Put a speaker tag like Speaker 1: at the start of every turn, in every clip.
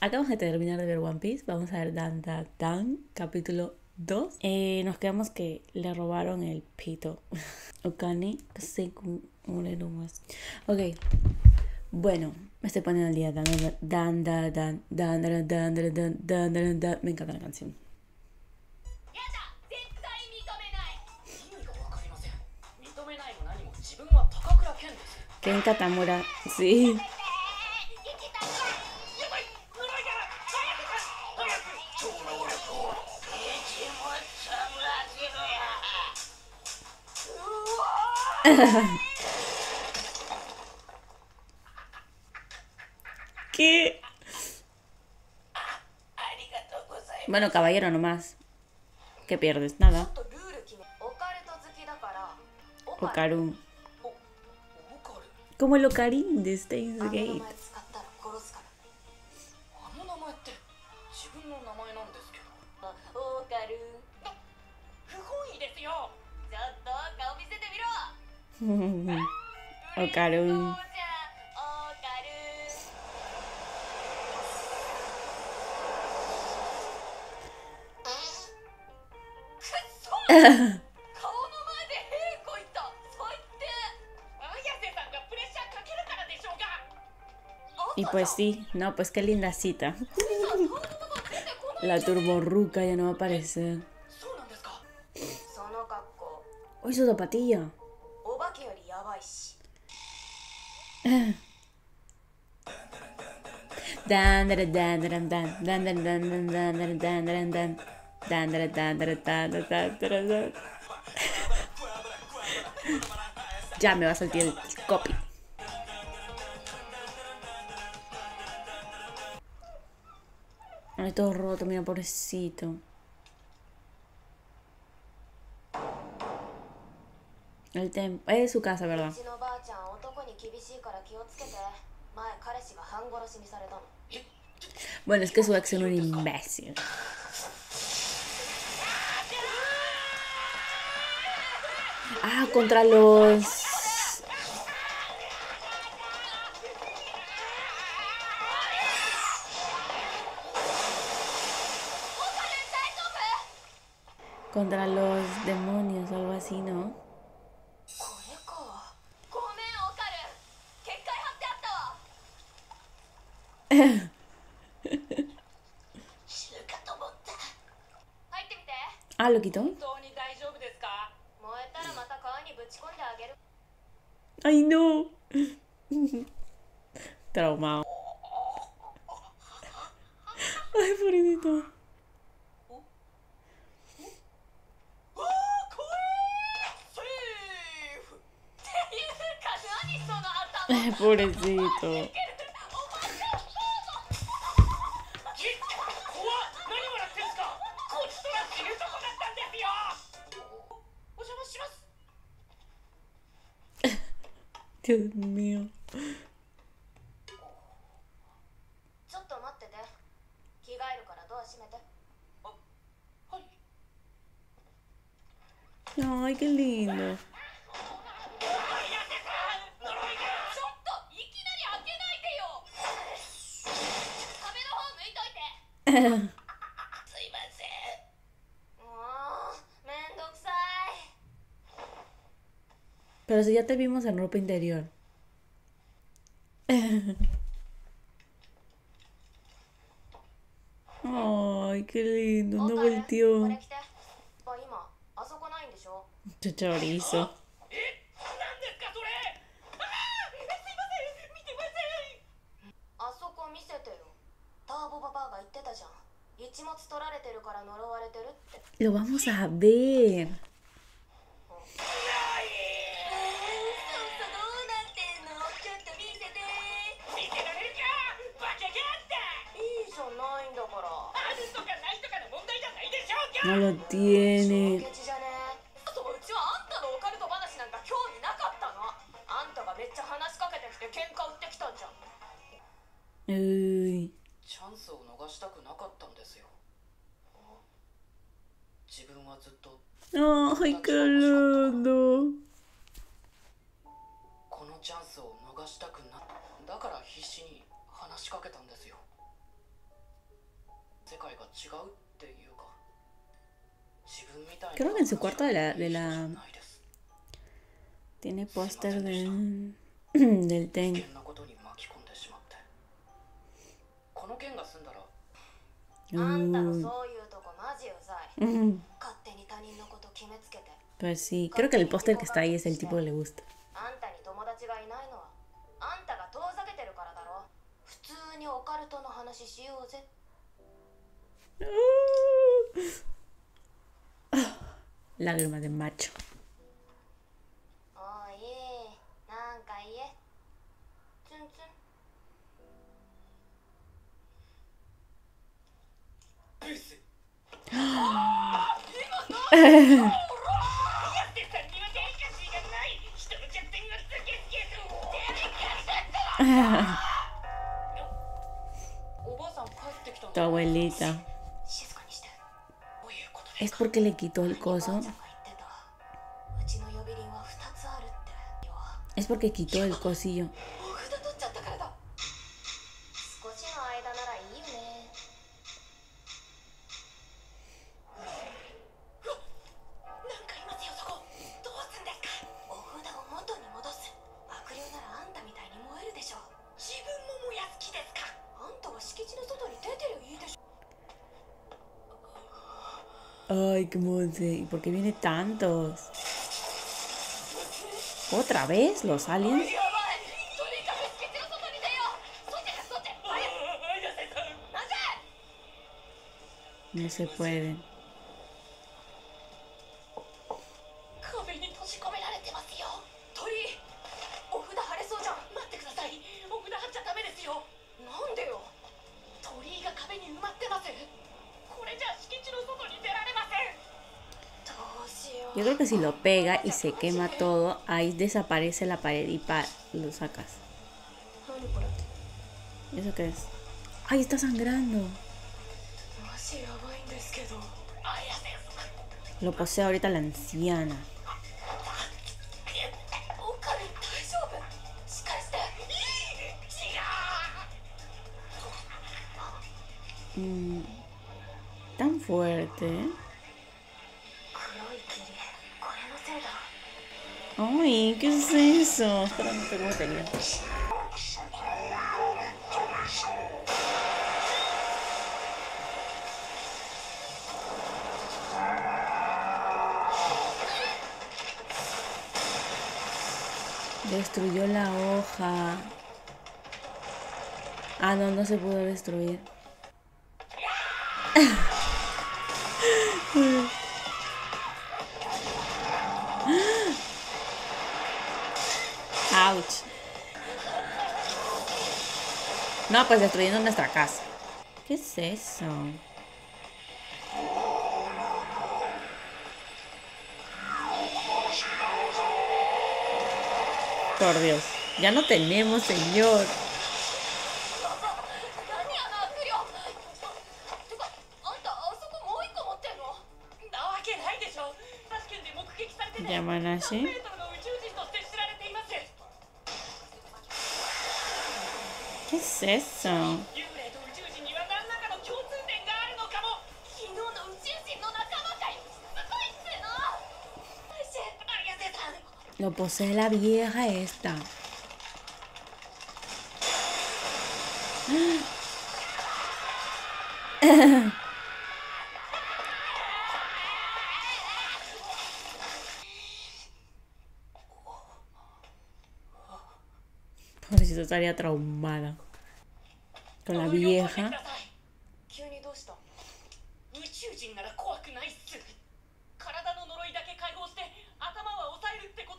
Speaker 1: Acabamos de terminar de ver One Piece. Vamos a ver Dan Dan Dan, capítulo 2. Eh, nos quedamos que le robaron el pito. Ok. Bueno, me estoy poniendo el día. Dan, dan, dan, dan, dan, dan, dan, dan, dan, dan, dan. Me encanta la canción. Ken Katamura, sí. ¿Qué? Bueno, caballero nomás. ¿Qué pierdes? Nada. Okarun. Como el Ocarín de Stains Gate. Okarun. Y pues sí, no, pues qué linda cita. La turborruca ya no va a aparecer. Uy, su zapatilla. Ya me va a salir el copy. Ay, todo roto, mira, pobrecito. El templo. Es su casa, ¿verdad? Bueno, es que su ex es un imbécil. Ah, contra los contra los demonios o algo así, ¿no? Ah, quitó. Ay, no. Traumado. Ay, pobrecito. Pobrecito. Dios mío. ちょっと待ってて。Ay, qué lindo. Pero si ya te vimos en ropa interior. Ay, qué lindo, no volteó. Chorizo. Lo vamos a ver. No lo tiene. うーい。チャンスを逃したくなかったんですよ。自分はずっとああいかるのこのチャンスを逃したくなだ
Speaker 2: から必死に話しかけたんですよ。世界が違う
Speaker 1: Creo que en su cuarto de la... De la... Tiene póster del... del Ten.
Speaker 3: Mm.
Speaker 1: Pues sí, creo que el póster que está ahí es el tipo que le gusta.
Speaker 3: Uh.
Speaker 1: Lágrima de macho. tu abuelita es porque le quitó el coso. Es porque quitó el cosillo. Ay, qué monte. ¿Y por qué viene tantos? ¿Otra vez los aliens? No se pueden. si lo pega y se quema todo, ahí desaparece la pared y pa lo sacas. ¿Eso qué es? ¡Ay, está sangrando! Lo posee ahorita la anciana. Mm, tan fuerte,
Speaker 3: ¿eh?
Speaker 1: Ay, ¿qué es eso? Espera, no tengo batería. Destruyó la hoja. Ah, no, no se pudo destruir. No, pues destruyendo nuestra casa. ¿Qué es eso? Por Dios. Ya no tenemos, señor.
Speaker 3: Llaman así.
Speaker 1: ¿Qué es eso? Lo posee la vieja esta. Pobrecito estaría traumada. Con la vieja.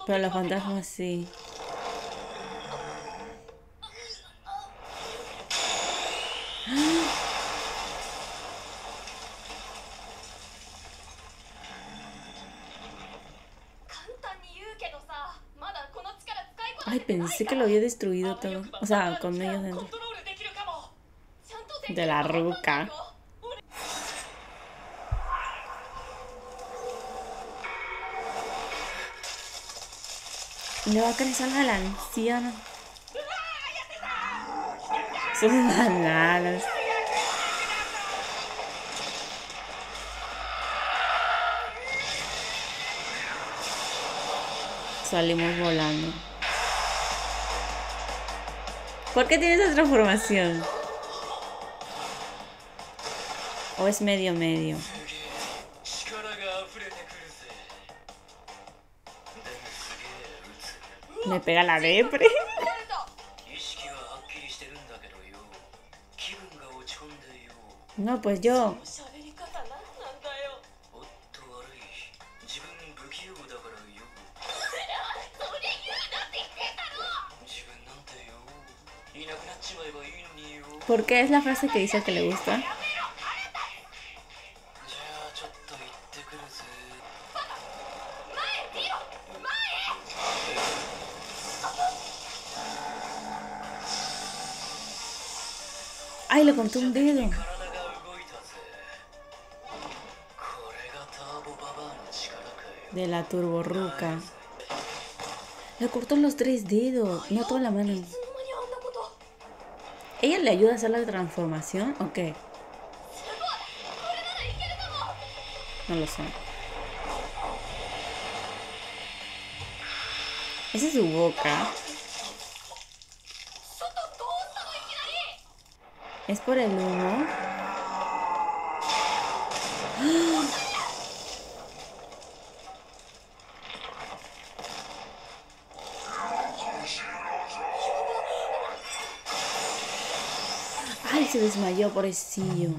Speaker 1: Pero
Speaker 3: la
Speaker 1: fantasma sí. Pensé que lo había destruido todo. O sea, con ellos dentro. De la ruca. Le va a crecer a la anciana. Son bananas. Salimos volando. ¿Por qué tiene esa transformación? ¿O es medio medio? Me pega la depre. No, pues yo ¿Por qué es la frase que dice que le gusta? ¡Ay, le conté un dedo! De la turborruca. Le cortó los tres dedos, no toda la mano. ¿Ella le ayuda a hacer la transformación o qué? No lo sé. Esa es su boca. Es por el humo. ¡Ah! desmayó, pobrecillo.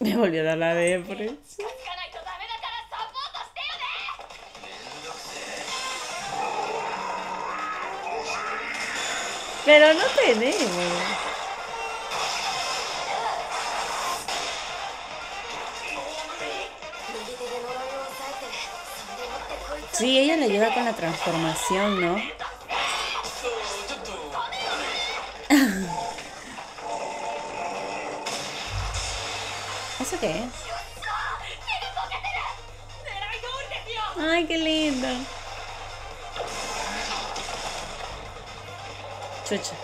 Speaker 1: Me volvió a dar la
Speaker 2: de
Speaker 1: Pero no tenemos. Sí, ella le ayuda con la transformación, ¿no? ¿Eso qué es? ¡Ay, qué lindo! Chucha.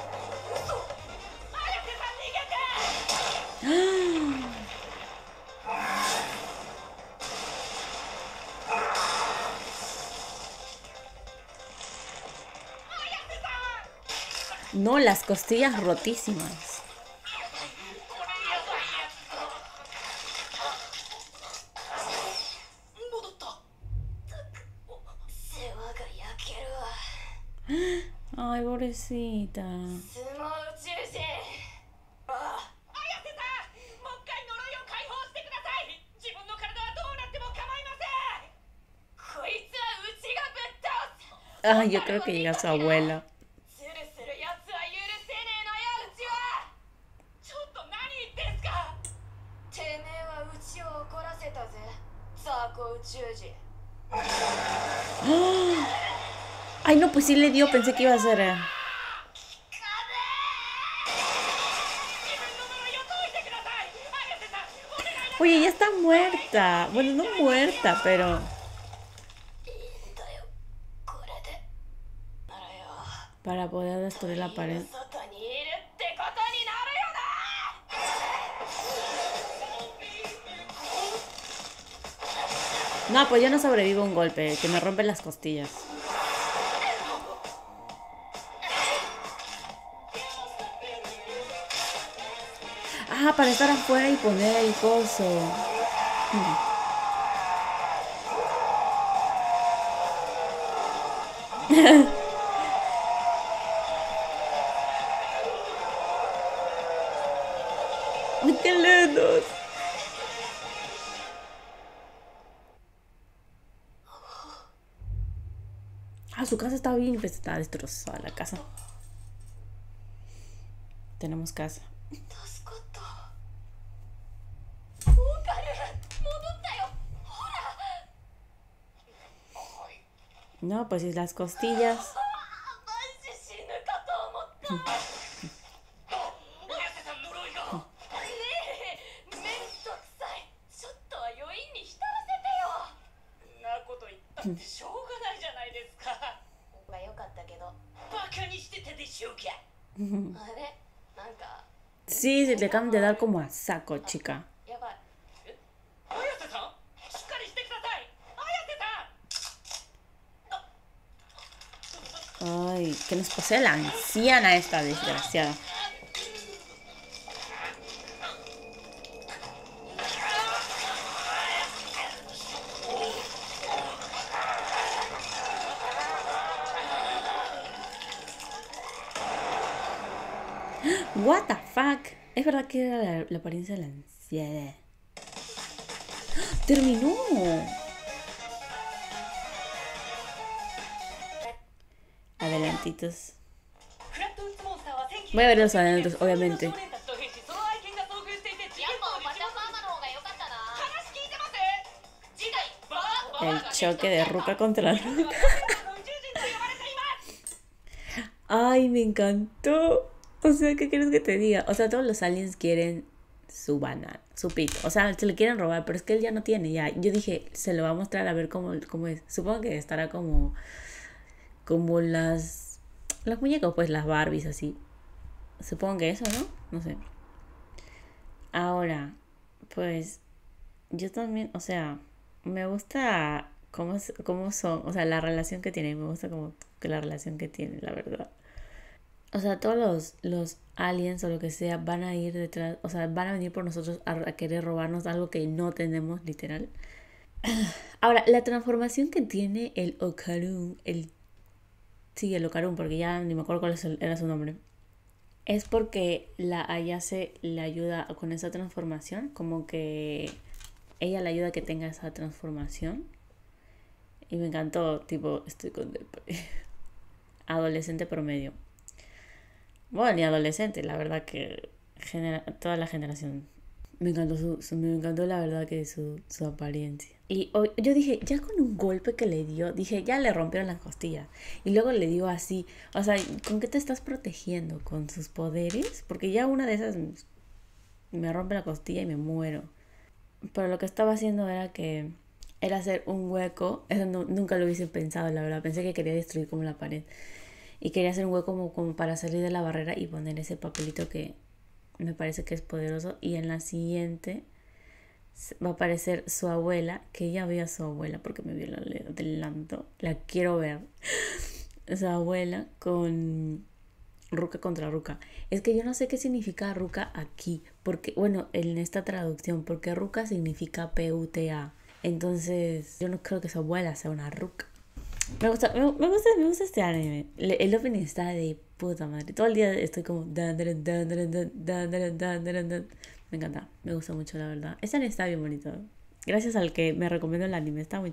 Speaker 1: No, las costillas rotísimas.
Speaker 3: ¡Ah!
Speaker 1: Ay, pobrecita. Ay, yo creo que llega su abuela. pues sí le dio, pensé que iba a ser... Eh. Oye, ya está muerta. Bueno, no muerta, pero... Para poder destruir la pared. No, pues yo no sobrevivo a un golpe, que me rompen las costillas. Ah, para estar afuera y poner el coso. Qué lindos! Ah, su casa está bien, pues está destrozada la casa. Tenemos casa. No, pues es las costillas. Sí, se te acaban de dar como a saco, chica. O sea, la anciana esta desgraciada. What the fuck? Es verdad que era la, la apariencia de la anciana. ¡Ah! ¡Terminó! Voy a ver los adentros, obviamente. El choque de Ruka contra Ruka. Ay, me encantó. O sea, ¿qué quieres que te diga? O sea, todos los aliens quieren su banana, su pito. O sea, se lo quieren robar, pero es que él ya no tiene. Ya, yo dije, se lo va a mostrar a ver cómo, cómo es. Supongo que estará como. como las las muñecas, pues las Barbies así. Supongo que eso, ¿no? No sé. Ahora, pues, yo también, o sea, me gusta cómo, cómo son, o sea, la relación que tienen. Me gusta como la relación que tienen, la verdad. O sea, todos los, los aliens o lo que sea van a ir detrás, o sea, van a venir por nosotros a, querer robarnos algo que no tenemos, literal. Ahora, la transformación que tiene el Okarun, el... Sí, el porque ya ni me acuerdo cuál era su nombre. Es porque la Ayase le ayuda con esa transformación, como que ella le ayuda a que tenga esa transformación. Y me encantó, tipo, estoy con. Adolescente promedio. Bueno, ni adolescente, la verdad que genera, toda la generación. Me encantó, su, su- me encantó la verdad que su, su apariencia. Y hoy- yo dije, ya con un golpe que le dio, dije, ya le rompieron las costillas. Y luego le dio así, o sea, ¿con qué te estás protegiendo? ¿Con sus poderes? Porque ya una de esas me rompe la costilla y me muero. Pero lo que estaba haciendo era que era hacer un hueco. Eso nu- nunca lo hubiese pensado, la verdad. Pensé que quería destruir como la pared. Y quería hacer un hueco como, como para salir de la barrera y poner ese papelito que me parece que es poderoso. Y en la siguiente va a aparecer su abuela, que ya vi a su abuela porque me vio el adelanto. La quiero ver. Su abuela con Ruka contra Ruka. Es que yo no sé qué significa Ruka aquí, porque, bueno, en esta traducción, porque Ruka significa P-U-T-A. Entonces, yo no creo que su abuela sea una Ruka. Me gusta, me, gusta, me gusta este anime. El opening está de puta madre. Todo el día estoy como. Me encanta, me gusta mucho, la verdad. Este anime está bien bonito. Gracias al que me recomiendo el anime, está muy